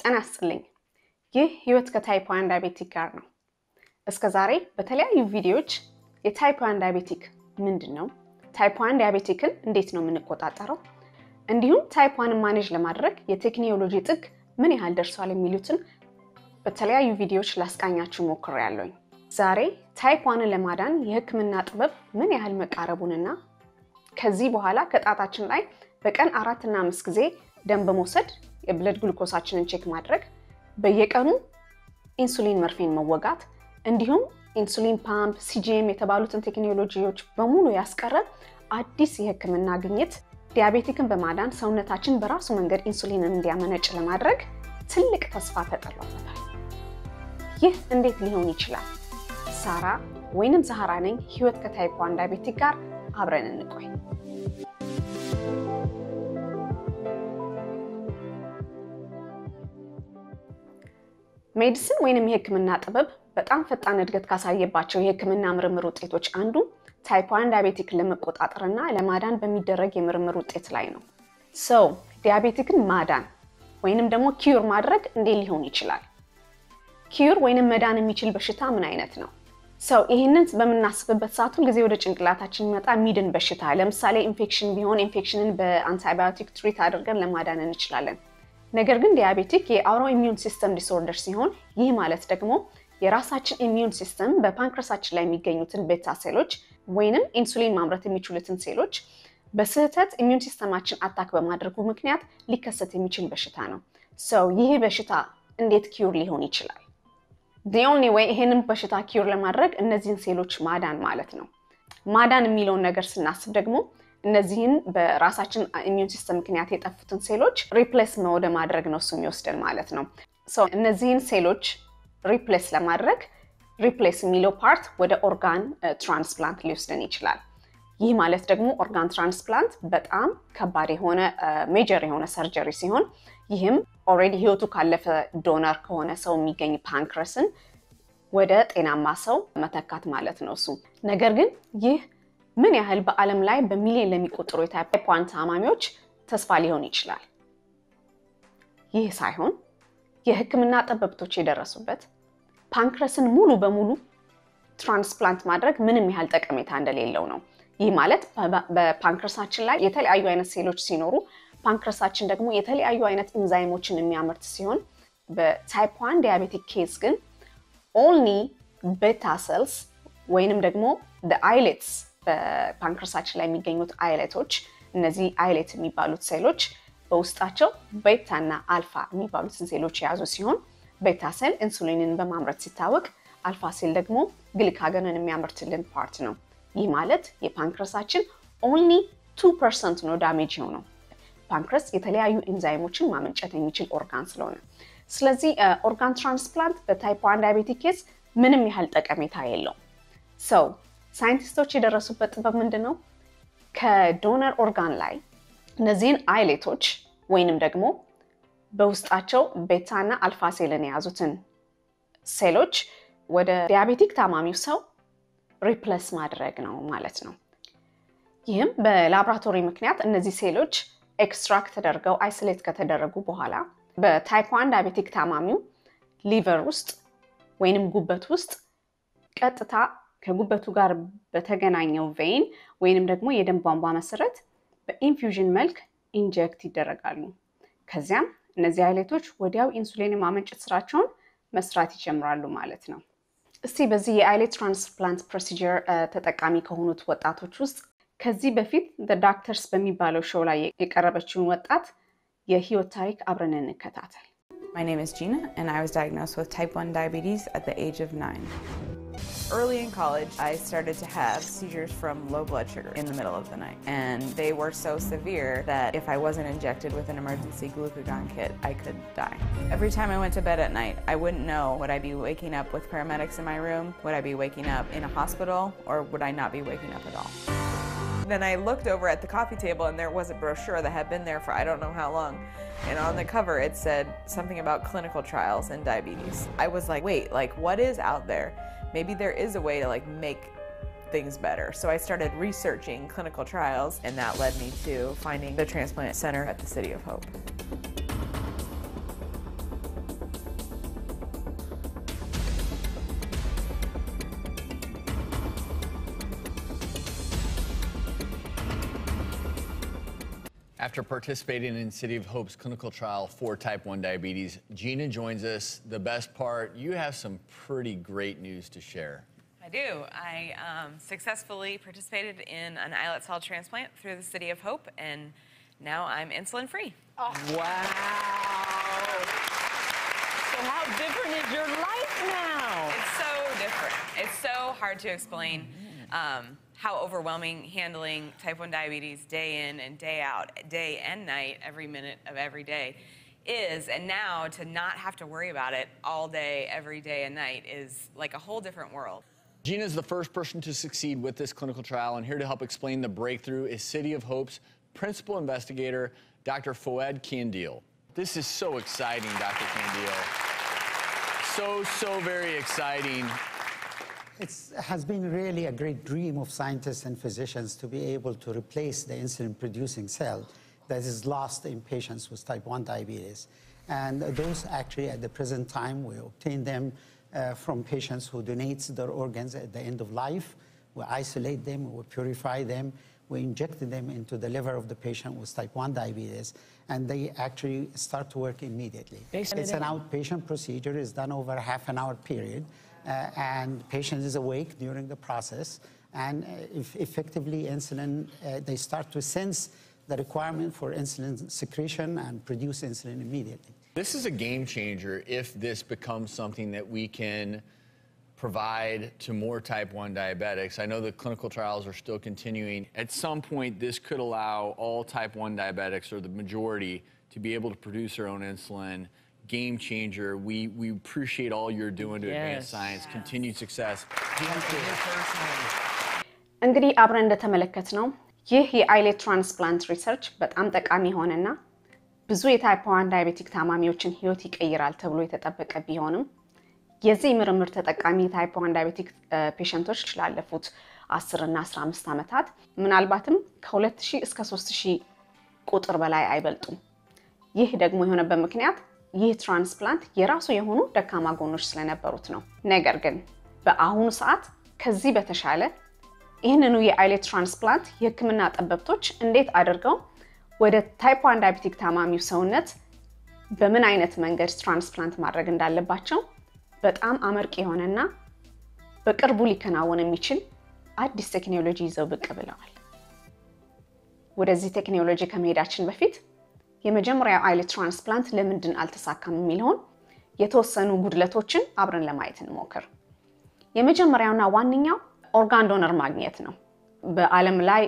ጤና ይስጥልኝ። ይህ ህይወት ከ type one diabetic ጋር ነው። እስከ ዛሬ በተለያዩ ቪዲዮዎች የ type one diabetic ምንድን ነው፣ type one diabetic ን እንዴት ነው የምንቆጣጠረው፣ እንዲሁም type one ን manage ለማድረግ የቴክኖሎጂ ጥግ ምን ያህል ደርሷል የሚሉትን በተለያዩ ቪዲዮዎች ላስቃኛችሁ ሞክሬያለሁኝ። ዛሬ type one ን ለማዳን የህክምና ጥበብ ምን ያህል መቃረቡንና ከዚህ በኋላ ከጣታችን ላይ በቀን አራት እና አምስት ጊዜ ደም በመውሰድ የ blood glucose ኣችንን check ማድረግ፣ በየቀኑ ኢንሱሊን መርፌን መወጋት እንዲሁም insulin pump፣ CGM የተባሉትን ቴክኖሎጂዎች በሙሉ ያስቀረ አዲስ የህክምና ግኝት diabetic ን በማዳን ሰውነታችን በራሱ መንገድ ኢንሱሊንን እንዲያመነጭ ለማድረግ ትልቅ ተስፋ ተጥሎበታል። ይህ እንዴት ሊሆን ይችላል? ሳራ ወይንም ዛህራ ነኝ። ህይወት ከ type one diabetic ጋር አብረን እንቆይ። medicine ወይንም የህክምና ጥበብ በጣም ፈጣን እድገት ካሳየባቸው የህክምና ምርምር ውጤቶች አንዱ type one diabetic ን ለመቆጣጠር ለማዳን በሚደረግ የምርምር ውጤት ላይ ነው። so diabetic ን ማዳን ወይንም ደግሞ cure ማድረግ እንዴት ሊሆን ይችላል? cure ወይንም መዳን የሚችል በሽታ ምን አይነት ነው? so ይህንን በምናስብበት ሰዓት ሁል ጊዜ ወደ ጭንቅላታችን የሚመጣ የሚድን በሽታ ለምሳሌ ኢንፌክሽን ቢሆን infection ን በ antibiotic treat አድርገን ለማዳን እንችላለን። ነገር ግን diabetic የ auto immune system disorder ሲሆን ይህ ማለት ደግሞ የራሳችን immune system በ pancreas ኣችን ላይ የሚገኙትን beta ሴሎች ወይንም ኢንሱሊን ማምረት የሚችሉትን ሴሎች በስህተት immune system ኣችን attack በማድረጉ ምክንያት ሊከሰት የሚችል በሽታ ነው። so ይህ በሽታ እንዴት cure ሊሆን ይችላል? only way ይሄንን በሽታ cure ለማድረግ እነዚህን ሴሎች ማዳን ማለት ነው። ማዳን የሚለውን ነገር ስናስብ ደግሞ እነዚህን በራሳችን immune system ምክንያት የጠፉትን ሴሎች replace ወደ ማድረግ ነው እሱ የሚወስደን ማለት ነው። እነዚህን ሴሎች replace ለማድረግ replace የሚለው part ወደ organ transplant ሊወስደን ይችላል። ይህ ማለት ደግሞ organ transplant በጣም ከባድ የሆነ major የሆነ surgery ሲሆን ይህም already ህይወቱ ካለፈ donor ከሆነ ሰው የሚገኝ pancreas ን ወደ ጤናማ ሰው መተካት ማለት ነው እሱ። ነገር ግን ይህ ምን ያህል በዓለም ላይ በሚሊዮን ለሚቆጠሩ የ type one ታማሚዎች ተስፋ ሊሆን ይችላል? ይህ ሳይሆን የህክምና ጠበብቶች የደረሱበት pancreas ን ሙሉ በሙሉ transplant ማድረግ ምንም ያህል ጠቀሜታ እንደሌለው ነው። ይህ ማለት በ pancreas ኣችን ላይ የተለያዩ አይነት ሴሎች ሲኖሩ pancreas ኣችን ደግሞ የተለያዩ አይነት ኢንዛይሞችን የሚያመርት ሲሆን በ type one diabetic case ግን only beta cells ወይንም ደግሞ islets በ pancreas ኣችን ላይ የሚገኙት islet ኦች እነዚህ islet የሚባሉት ሴሎች በውስጣቸው beta እና አልፋ የሚባሉትን ሴሎች የያዙ ሲሆን beta cell ኢንሱሊንን በማምረት ሲታወቅ፣ alpha cell ደግሞ glucagon ን የሚያመርትልን part ነው። ይህ ማለት የ pancreas ኣችን only two percent ነው damage የሆነው። pancreas የተለያዩ ኤንዛይሞችን ማመንጨት የሚችል ኦርጋን ስለሆነ፣ ስለዚህ organ transplant በ type one diabetic case ምንም ያህል ጠቀሜታ የለውም። so ሳይንቲስቶች የደረሱበት ጥበብ ምንድን ነው? ከ donor organ ላይ እነዚህን islet ኦች ወይንም ደግሞ በውስጣቸው beta እና alpha cell ን የያዙትን ሴሎች ወደ diabetic ታማሚው ሰው replace ማድረግ ነው ማለት ነው። ይህም በላቦራቶሪ ምክንያት እነዚህ ሴሎች extract ተደርገው isolate ከተደረጉ በኋላ በ type one diabetic ታማሚው liver ውስጥ ወይንም ጉበት ውስጥ ቀጥታ ከጉበቱ ጋር በተገናኘው vein ወይንም ደግሞ የደም ቧንቧ መሰረት በ infusion መልክ inject ይደረጋሉ። ከዚያም እነዚህ islet ኦች ወዲያው ኢንሱሊን የማመንጨት ስራቸውን መስራት ይጀምራሉ ማለት ነው። እስቲ በዚህ የ islet transplant procedure ተጠቃሚ ከሆኑት ወጣቶች ውስጥ ከዚህ በፊት Doctors በሚባለው show ላይ የቀረበችውን ወጣት የህይወት ታሪክ አብረን እንከታተል። My name is Gina, and I was diagnosed with type 1 diabetes at the age of nine. Early in college, I started to have seizures from low blood sugar in the middle of the night. And they were so severe that if I wasn't injected with an emergency glucagon kit, I could die. Every time I went to bed at night, I wouldn't know would I be waking up with paramedics in my room? Would I be waking up in a hospital? Or would I not be waking up at all? Then I looked over at the coffee table and there was a brochure that had been there for I don't know how long. And on the cover it said something about clinical trials and diabetes. I was like, wait, like what is out there? Maybe there is a way to like make things better. So I started researching clinical trials and that led me to finding the transplant center at the City of Hope. After participating in City of Hope's clinical trial for type 1 diabetes, Gina joins us. The best part, you have some pretty great news to share. I do. I um, successfully participated in an islet cell transplant through the City of Hope, and now I'm insulin free. Oh. Wow. So how different is your life now? It's so different. It's so hard to explain um, how overwhelming handling type 1 diabetes day in and day out, day and night, every minute of every day is. And now to not have to worry about it all day, every day and night is like a whole different world. Gina is the first person to succeed with this clinical trial, and here to help explain the breakthrough is City of Hope's principal investigator, Dr. Fouad Kiandil. This is so exciting, Dr. Kiandil. So, so very exciting. It has been really a great dream of scientists and physicians to be able to replace the insulin producing cell that is lost in patients with type 1 diabetes. And those actually, at the present time, we obtain them uh, from patients who donate their organs at the end of life. We isolate them, we purify them, we inject them into the liver of the patient with type 1 diabetes, and they actually start to work immediately. Send It's an outpatient procedure, it's done over a half an hour period, and patient is awake during the process, and uh, if effectively insulin, uh, they start to sense the requirement for insulin secretion and produce insulin immediately. This is a game changer if this becomes something that we can provide to more type 1 diabetics. I know the clinical trials are still continuing. At some point, this could allow all type 1 diabetics, or the majority, to be able to produce their own insulin. Game changer. We, we appreciate all you're doing to advance Yes. science. Continued success. እንግዲህ አብረን እንደተመለከትነው ይህ የ islet transplant research በጣም ጠቃሚ የሆነና ብዙ የ type 1 diabetic ታማሚዎችን ህይወት ይቀይራል ተብሎ የተጠበቀ ቢሆንም የዚህ ምርምር ተጠቃሚ የ type 1 diabetic patient ኦች ላለፉት 10 እና 15 ዓመታት ምናልባትም ከ2000 እስከ 3000 ቁጥር በላይ አይበልጡም። ይህ ደግሞ የሆነበት ምክንያት ይህ transplant የራሱ የሆኑ ደካማ ጎኖች ስለነበሩት ነው። ነገር ግን በአሁኑ ሰዓት ከዚህ በተሻለ ይህንኑ የ islet transplant የህክምና ጠበብቶች እንዴት አድርገው ወደ type 1 diabetic ታማሚው ሰውነት በምን አይነት መንገድ transplant ማድረግ እንዳለባቸው በጣም አመርቂ የሆነና በቅርቡ ሊከናወን የሚችል አዲስ ቴክኖሎጂ ይዘው ብቅ ብለዋል። ወደዚህ ቴክኖሎጂ ከመሄዳችን በፊት የመጀመሪያው islet transplant ለምንድን አልተሳካም የሚለውን የተወሰኑ ጉድለቶችን አብረን ለማየት እንሞክር። የመጀመሪያውና ዋነኛው organ donor ማግኘት ነው። በዓለም ላይ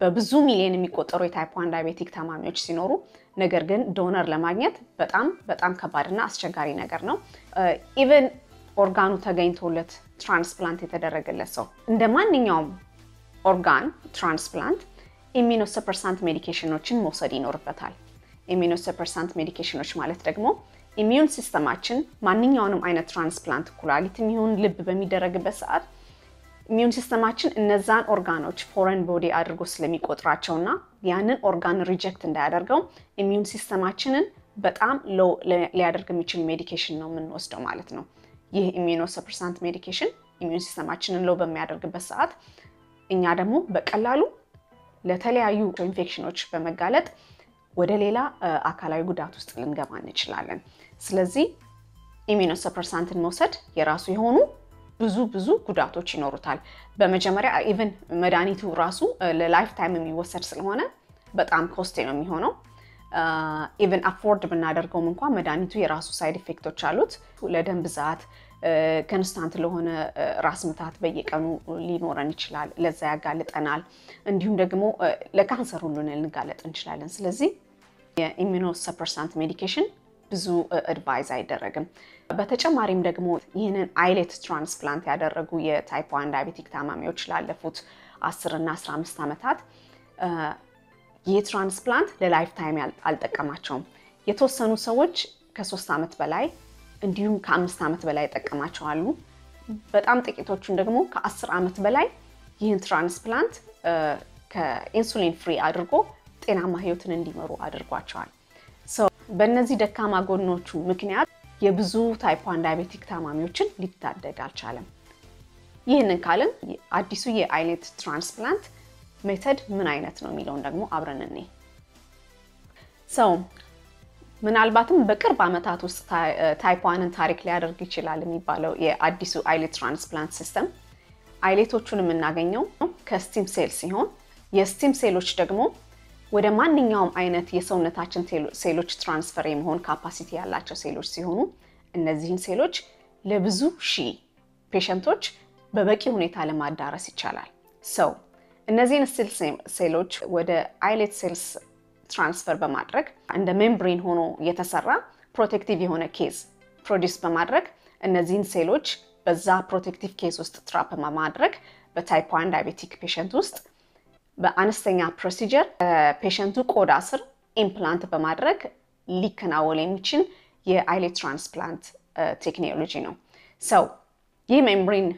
በብዙ ሚሊዮን የሚቆጠሩ የ type 1 diabetic ታማሚዎች ሲኖሩ ነገር ግን donor ለማግኘት በጣም በጣም ከባድና አስቸጋሪ ነገር ነው። even organ ኡ ተገኝቶለት transplant የተደረገለት ሰው እንደ ማንኛውም organ transplant immunosuppressant medication ኦችን መውሰድ ይኖርበታል። immunosuppressant medication ኦች ማለት ደግሞ immune system ኣችን ማንኛውንም አይነት transplant ኩላሊትም ይሁን ልብ በሚደረግበት ሰዓት immune system ኣችን እነዛን organ ኦች foreign body አድርጎ ስለሚቆጥራቸውና ያንን organ reject እንዳያደርገው immune system ኣችንን በጣም low ሊያደርግ የሚችል medication ነው የምንወስደው ማለት ነው። ይህ immunosuppressant medication immune system ኣችንን low በሚያደርግበት ሰዓት እኛ ደግሞ በቀላሉ ለተለያዩ ኢንፌክሽኖች በመጋለጥ ወደ ሌላ አካላዊ ጉዳት ውስጥ ልንገባ እንችላለን። ስለዚህ immunosuppressant ን መውሰድ የራሱ የሆኑ ብዙ ብዙ ጉዳቶች ይኖሩታል። በመጀመሪያ even መድኃኒቱ ራሱ ለ lifetime የሚወሰድ ስለሆነ በጣም costly ነው የሚሆነው። even afford ብናደርገውም እንኳን መድኃኒቱ የራሱ side effect ኦች አሉት። ለደም ብዛት፣ constant ለሆነ ራስ ምታት በየቀኑ ሊኖረን ይችላል። ለዛ ያጋልጠናል። እንዲሁም ደግሞ ለካንሰር ሁሉ ልንጋለጥ እንችላለን። ስለዚህ የ immunosuppressant medication ብዙ advise አይደረግም። በተጨማሪም ደግሞ ይህንን islet transplant ያደረጉ የ type 1 diabetic ታማሚዎች ላለፉት 10 እና 15 ዓመታት ይህ transplant ለ lifetime አልጠቀማቸውም። የተወሰኑ ሰዎች ከሶስት ዓመት በላይ እንዲሁም ከአምስት ዓመት በላይ ይጠቀማቸዋሉ። በጣም ጥቂቶቹን ደግሞ ከአስር ዓመት በላይ ይህን transplant ከኢንሱሊን free አድርጎ ጤናማ ህይወትን እንዲመሩ አድርጓቸዋል። በእነዚህ ደካማ ጎኖቹ ምክንያት የብዙ type 1 diabetic ታማሚዎችን ሊታደግ አልቻለም። ይህንን ካልን አዲሱ የ islet transplant method ምን አይነት ነው የሚለውን ደግሞ አብረን እንይ so ምናልባትም በቅርብ ዓመታት ውስጥ type one ን ታሪክ ሊያደርግ ይችላል የሚባለው የአዲሱ islet transplant system islet ኦቹን የምናገኘው ከ stem cell ሲሆን የ stem cell ኦች ደግሞ ወደ ማንኛውም አይነት የሰውነታችን cell ኦች transfer የመሆን capacity ያላቸው ሴሎች ሲሆኑ እነዚህን ሴሎች ለብዙ ሺህ patient ኦች በበቂ ሁኔታ ለማዳረስ ይቻላል። so እነዚህን stem cell ኦች ወደ islet cells transfer በማድረግ እንደ membrane ሆኖ የተሰራ protective የሆነ case produce በማድረግ እነዚህን ሴሎች በዛ protective case ውስጥ trap በማድረግ በ type one diabetic patient ውስጥ በአነስተኛ procedure patient ኡ ቆዳ ስር implant በማድረግ ሊከናወን የሚችል የ islet transplant ቴክኖሎጂ ነው። so ይህ membrane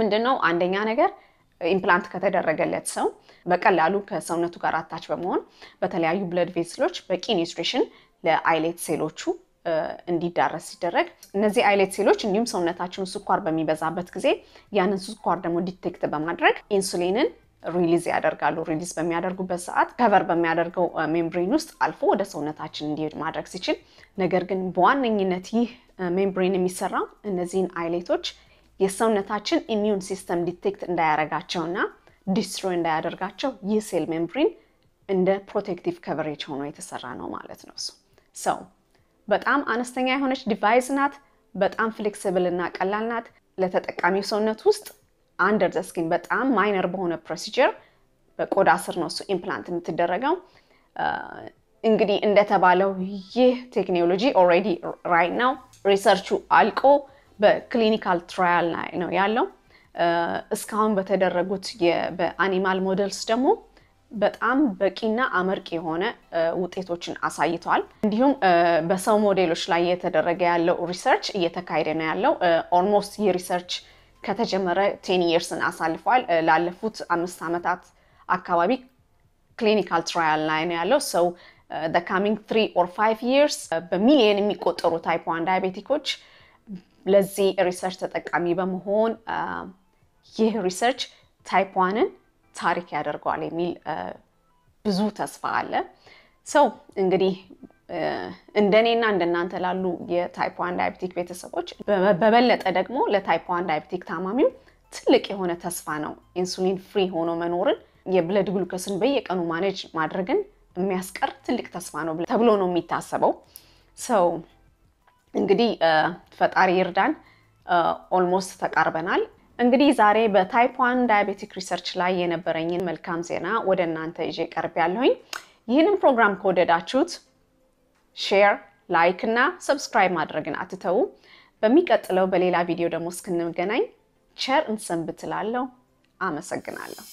ምንድን ነው? አንደኛ ነገር implant ከተደረገለት ሰው በቀላሉ ከሰውነቱ ጋር attach በመሆን በተለያዩ blood vessel ኦች በቂ nutrition ለ islet cell ኦቹ እንዲዳረስ ሲደረግ እነዚህ islet cell ኦች እንዲሁም ሰውነታችን ስኳር በሚበዛበት ጊዜ ያንን ስኳር ደግሞ detect በማድረግ ኢንሱሊንን release ያደርጋሉ። release በሚያደርጉበት ሰዓት cover በሚያደርገው membrane ውስጥ አልፎ ወደ ሰውነታችን እንዲሄድ ማድረግ ሲችል፣ ነገር ግን በዋነኝነት ይህ membrane የሚሰራው እነዚህን islet ኦች የሰውነታችን immune system detect እንዳያረጋቸውና destroy እንዳያደርጋቸው ይህ cell membrane እንደ protective coverage ሆኖ የተሰራ ነው ማለት ነው። so በጣም አነስተኛ የሆነች device ናት። በጣም flexible እና ቀላል ናት። ለተጠቃሚው ሰውነት ውስጥ under the skin በጣም minor በሆነ procedure በቆዳ ስር ነው እሱ implant የምትደረገው። እንግዲህ እንደተባለው ይህ ቴክኖሎጂ already right now research ኡ አልቆ በ clinical trial ላይ ነው ያለው። እስካሁን በተደረጉት በ animal models ደግሞ በጣም በቂና አመርቂ የሆነ ውጤቶችን አሳይተዋል። እንዲሁም በሰው ሞዴሎች ላይ እየተደረገ ያለው research እየተካሄደ ነው ያለው። almost ይህ research ከተጀመረ ten years ን አሳልፏል። ላለፉት አምስት ዓመታት አካባቢ clinical trial ላይ ነው ያለው። so coming three or five years በሚሊየን የሚቆጠሩ type one diabetic ኦች ለዚህ research ተጠቃሚ በመሆን ይህ research type one ን ታሪክ ያደርገዋል የሚል ብዙ ተስፋ አለ። so እንግዲህ እንደኔና እንደናንተ ላሉ የ type one diabetic ቤተሰቦች በበለጠ ደግሞ ለ type one diabetic ታማሚው ትልቅ የሆነ ተስፋ ነው። ኢንሱሊን free ሆኖ መኖርን፣ የ blood glucose ን በየቀኑ manage ማድረግን የሚያስቀር ትልቅ ተስፋ ነው ተብሎ ነው የሚታሰበው። so እንግዲህ ፈጣሪ ይርዳን። almost ተቃርበናል። እንግዲህ ዛሬ በ type one diabetic research ላይ የነበረኝን መልካም ዜና ወደ እናንተ ይዤ ቀርቤያለሁኝ። ይህንን ፕሮግራም ከወደዳችሁት share፣ like እና subscribe ማድረግን አትተዉ። በሚቀጥለው በሌላ ቪዲዮ ደግሞ እስክንገናኝ ቸር እንሰንብት እላለሁ። አመሰግናለሁ።